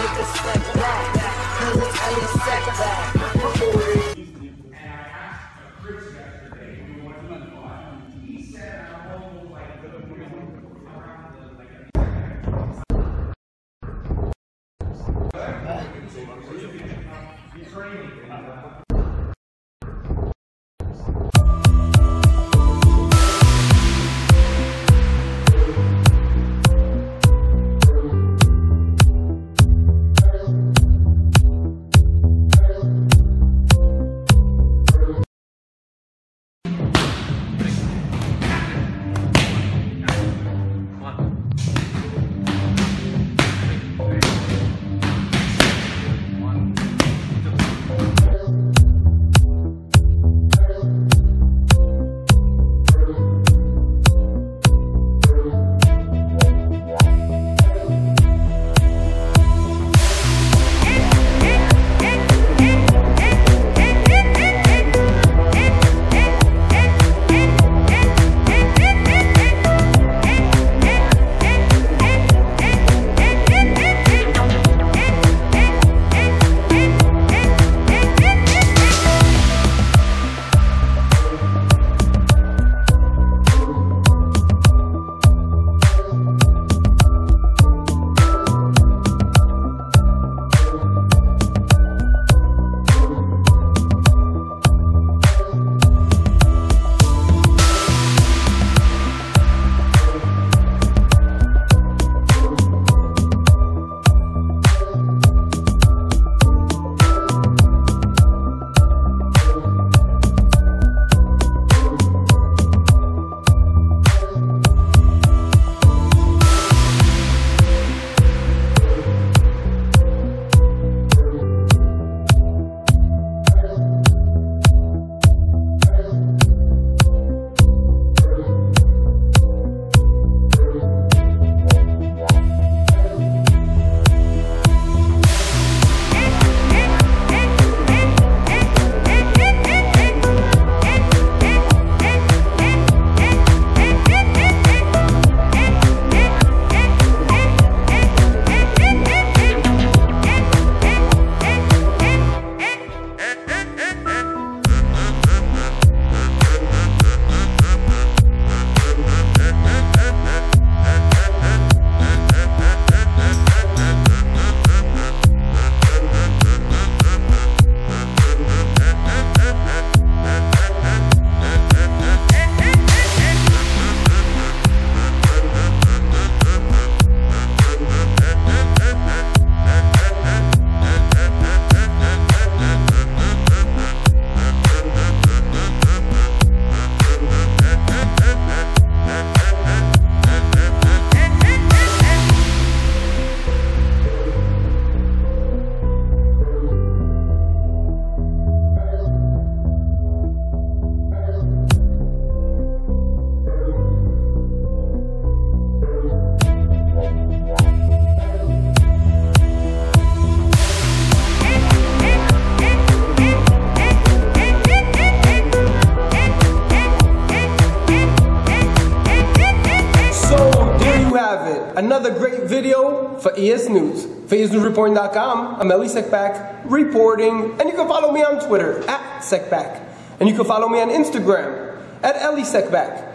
take a step back. Cause it's Elie Seckbach. Another great video for ES News. For ESNewsReporting.com, I'm Elie Seckbach, reporting, and you can follow me on Twitter, at Seckbach. And you can follow me on Instagram, at Elie Seckbach.